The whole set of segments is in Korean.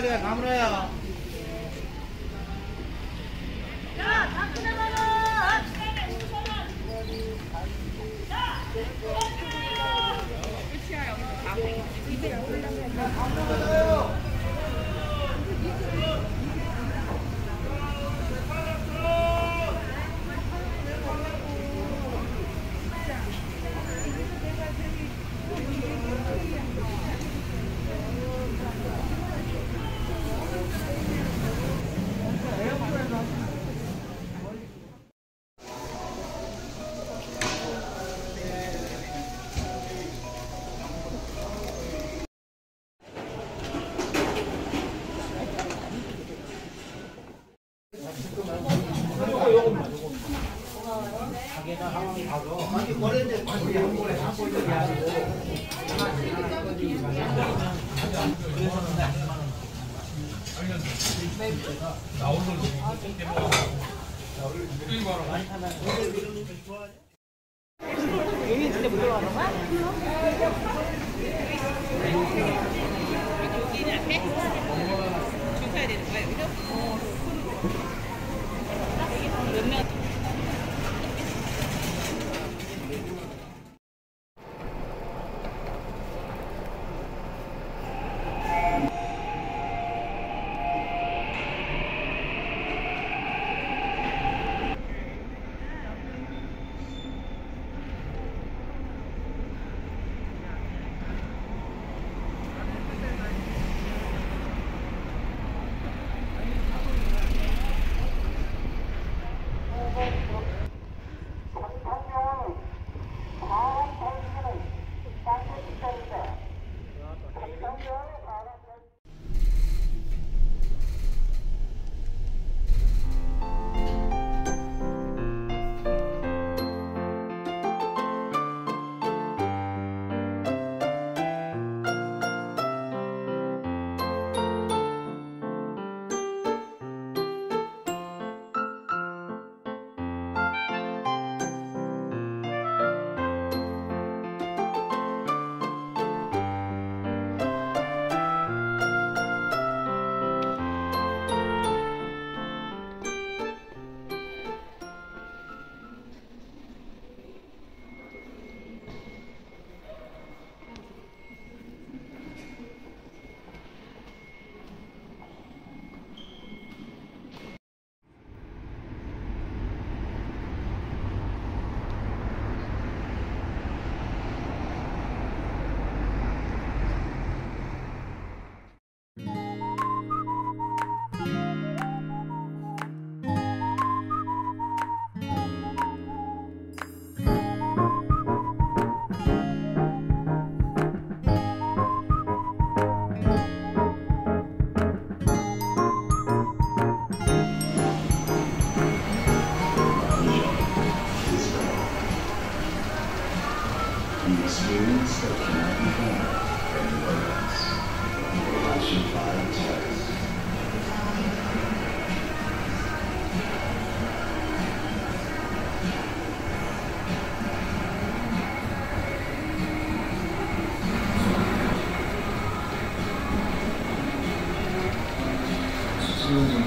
으로 가자,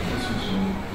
Christmas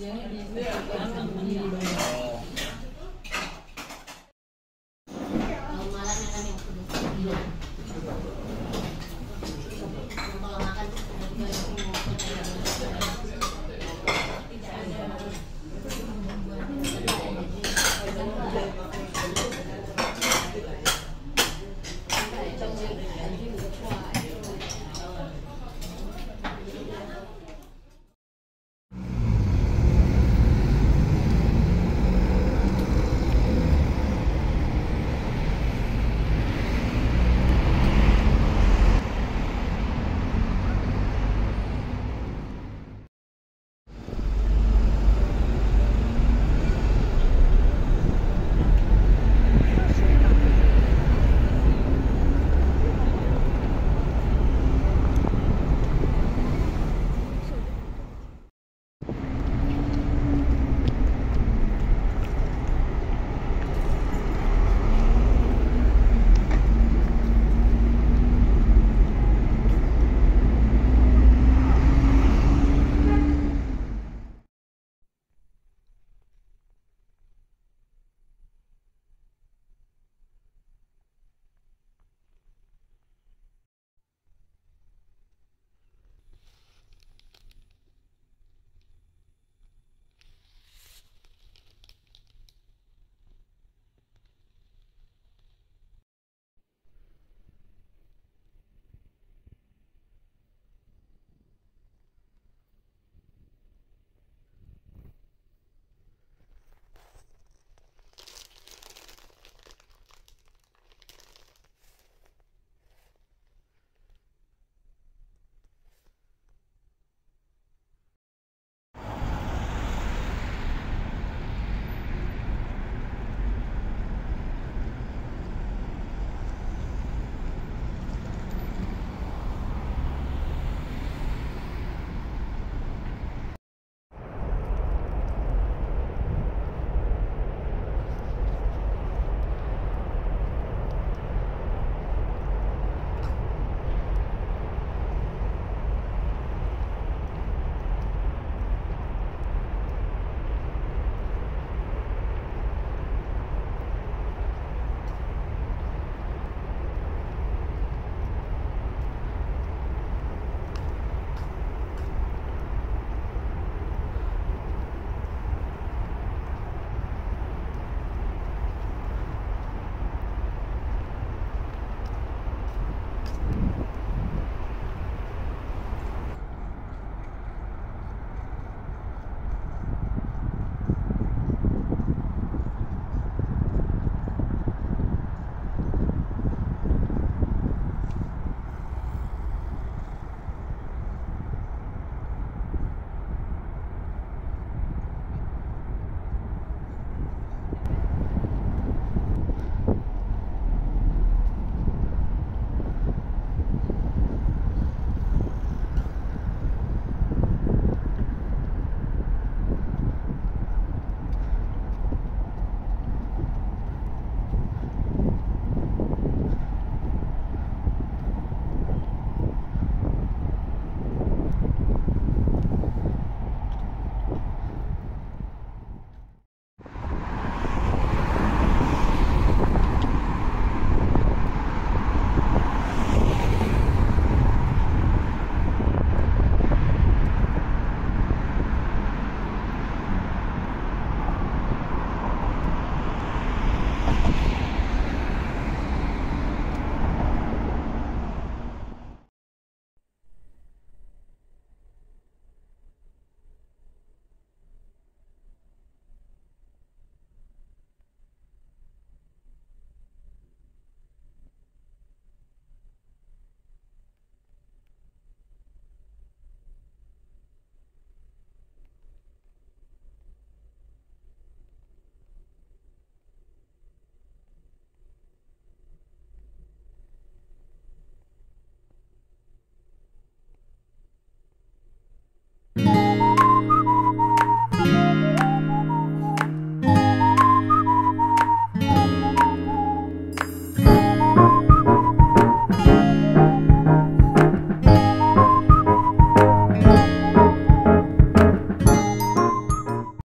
Yeah.